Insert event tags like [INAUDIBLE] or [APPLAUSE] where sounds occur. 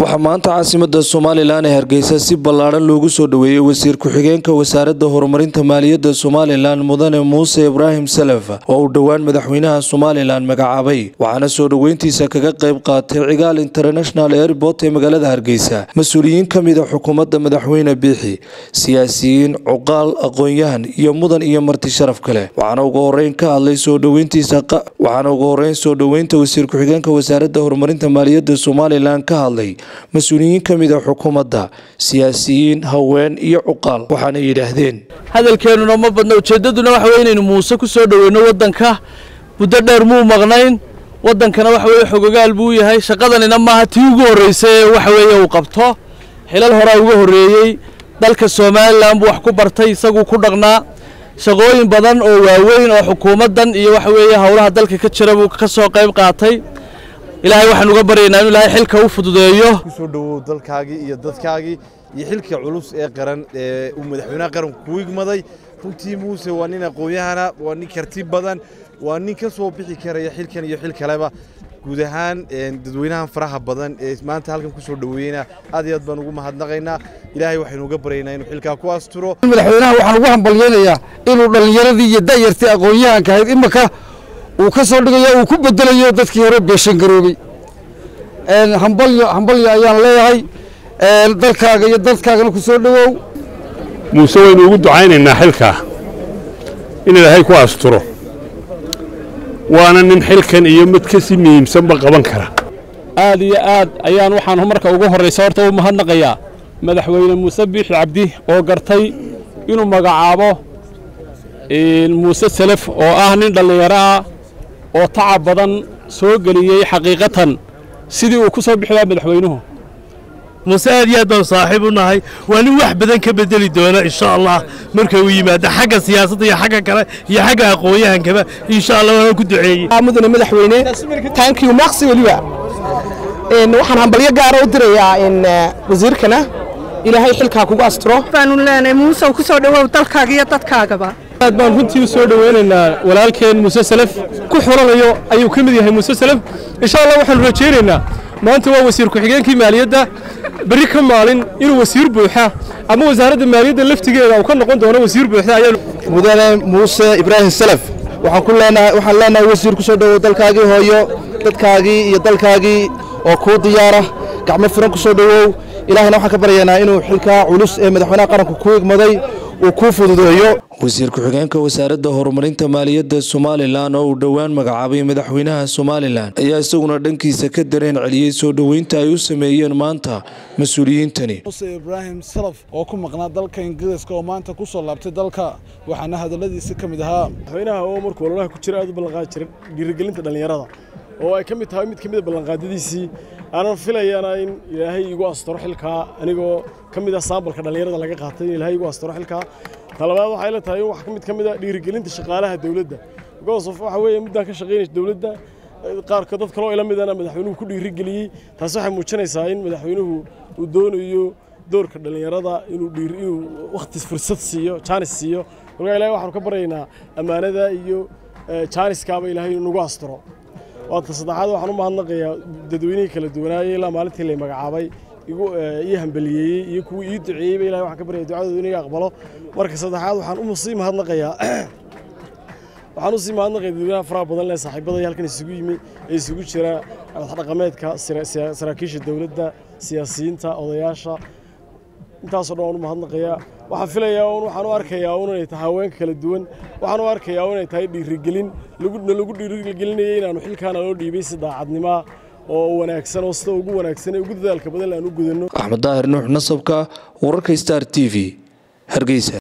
maanta caasimada somalilan ee hargeysa si ballaadhan loogu soo dhoweeyey wasiir ku-xigeenka wasaaradda horumarinta maaliyadda somalilan mudane muuse ibraahim salaf oo uu dhowaan madaxweynaha somalilan magacaabay. Waxaana soo dhoweyntiisa kaga qayb qaatay cigaal international airport ee magaalada hargeysa mas'uuliyiin ka mida xukuumadda madaxweyne biixi siyaasiyiin cuqaal aqoon-yahan iyo mudan iyo marti sharaf kale. Waxaana ugu horeyn ka hadlay soo dhoweyntiisa waxaana ugu horeyn soo dhoweynta wasiir ku-xigeenka wasaaradda horumarinta maaliyadda somalilan ka hadlay mas'uuliyiin ka mid a xukuumadda siyaasiyiin haween iyo cuqaal waxaana yidhaahdeen. Hadalkeennuna ma badna ujeeddaduna waxa weye inaynu muuse ku soo dhoweyno waddanka. Muddo dheer muu maqnayn. Waddankana waxa weye xogogaal buu yahay. Shaqadanina maaha tii ugu horreysay ee waxa weeye uu qabto. Xilal horaa uga horreeyey. Dalka somalilan buu wax ku bartay isaguu ku dhaqnaa. Shaqooyin badan oo waaweyn oo xukuumaddan iyo waxa weeye howlaha dalka ka jira buu ka soo qayb qaatay ilaahay waxaan uga baryaynaa inu ilaahay xilka u fududeeyo. Kusoo dhowow dalkaagii iyo dadkaagii iyo xilka culus ee qaran ee uu madaxweynaha qaranku ku igmaday. Runtii muuse waa nin aqoon-yahana waa nin karti badan waa nin ka soo bixi karaya xilkan iyo xil kaleba guud ahaan dadweynahan faraha badan ee maanta halkan ku soo dhoweeyeyna aad iyo aad baan ugu mahadnaqaynaa. Ilaahay waxaynu uga baryaynaa inuu xilkaa ku asturo. Madaxweynaha waxaan ugu hambalyeynayaa inuu dhallinyaradii iyo da'yartii aqoon-yahanka ahayd imaka uu ka soo dhigayo uu ku bedelayo dadkii hore beeshangaroobey hambalyo hambalyo ayaan leeyahay. Dalkaaga iyo dadkaagana ku soo dhowow muuse waynu ugu ducaynaynaa xilkaa in ilaahay ku asturo. Waana nin xilkan iyo mid ka si muhiimsanba qaban kara. Aad iyo aad ayaan waxaan marka ugu horraysa horta u mahadnaqayaa. Madaxweyne muuse biixi cabdi oo gartay inuu magacaabo muuse salef oo ah nin dhallinyaro ah oo tacab badan soo geliyey xaqiiqatan. Sidii uu ku soo bixi lahaa madaxweynuhu. Muuse aad iyo aad baan saaxiib u nahay. Waa nin wax badan ka bedeli doona insha allah marka uu yimaado xagga siyaasadda iyo xagga kale iyo xagga aqoon-yahankaba insha allah waana ku duceeyey. Mudane madaxweyne. Tankiyu maqsi weliba waxaan hambalyo gaara u dirayaa wasiirkana. Ilaahay xilkaa kugu asturo baanu leenahay muuse ku soo dhowow dalkaaga iyo dadkaagaba aad baan runtii u soo dhoweynaynaa walaalkeen muuse salef. Ku xulanayo ayuu ka mid yahay muuse salef. Insha allah waxaanu rajaynaynaa. Maanta waa wasiir ku-xigeenkii maaliyadda. Berri ka maalin inuu wasiir buuxa ama wasaaradda maaliyadda laftigeeda uu ka noqon doono wasiir buuxa ayaa mudane muuse ibraahim salaf waxaan ku leenahay waxaan leenahay wasiir ku soo dhowow dalkaagii hooyo dadkaagii iyo dalkaagii oo kuu diyaara. Gacmo furan ku soo dhowow. Ilaahayna waxaan ka baryaynaa inuu xilkaa culus ee madaxweynaha qaranku ku igmaday uu kuu fududeeyo. Wasiir ku-xigeenka wasaaradda horumarinta maaliyadda somalilan oo uu dhowaan magacaabay madaxweynaha somalilan ayaa isaguna dhankiisa ka dareen celiyey soo dhoweynta ay u sameeyeen maanta mas'uuliyiintani. Muuse ibraahim salaf oo ku maqnaa dalka ingiriiska oo maanta ku soo laabtay dalka waxaana hadalladiisi ka mid ahaa. Madaxweynaha oo markuu ololaha ku jira aad u ballanqaadi jiray dhiirigelinta dhallinyarada [LAUGHS] oo ay ka mid tahay mid ka mid a ballanqaadadiisii aanan filayana in ilaahay igu asturo xilkaa anigoo ka mid ah saambalka dhallinyarada laga qaatay in ilaahay igu asturo xilkaa talabaad waxay la tahay in wax mid ka mid a dhiirigelinta shaqaalaha dowladda. Because of waxa weeye muddaan ka shaqaynaysa dowladda qaarka dad kaloo ila midana madaxweynuhu ku dhiirigeliyey. Taasi waxay muujinaysaa in madaxweynuhu uu doonayo doorka dhallinyarada inuu inuu wakhti fursad siiyo jaanis siiyo. Marka ilaahay waxaanu ka baryaynaa ammaanada iyo jaaniskaaba ilaahay nagu asturo waata saddexaad waxaan u mahadnaqayaa dadweynihii kala duwanaayey ilaa maalintii lay magacaabay igu ii hambaliyeeyey iyo kuwii ii duceeyeyba ilahay waxaan ka baryaya ducadooda in iga aqbalo. Marka saddexaad waxaan u sii mahadnaqayaa [CLEARS THROAT] waxaan u sii mahadnaqaya dadweynaha faraha badan leh saaxiibadaya halkan isugu yimi ee isugu jira madaxdhaqameedka saraakiisha dowladda siyaasiyiinta odayaasha intaasoo dhan waan u mahadnaqayaa waxaan filayaa un waxaan u arkayaa un inay tahay haweenka kala duwan. Waxaan u arkayaa un inay tahay dhiirigelin. Laguna lagu dhiirigelinayay inaanu xilkaana loo dhiibay si daacadnima oo wanaagsan oo sida ugu wanaagsan ee ugu dadaalka badan aan u gudanno. Axmed daahir nuux nasabka wararka star t v. Hargeysa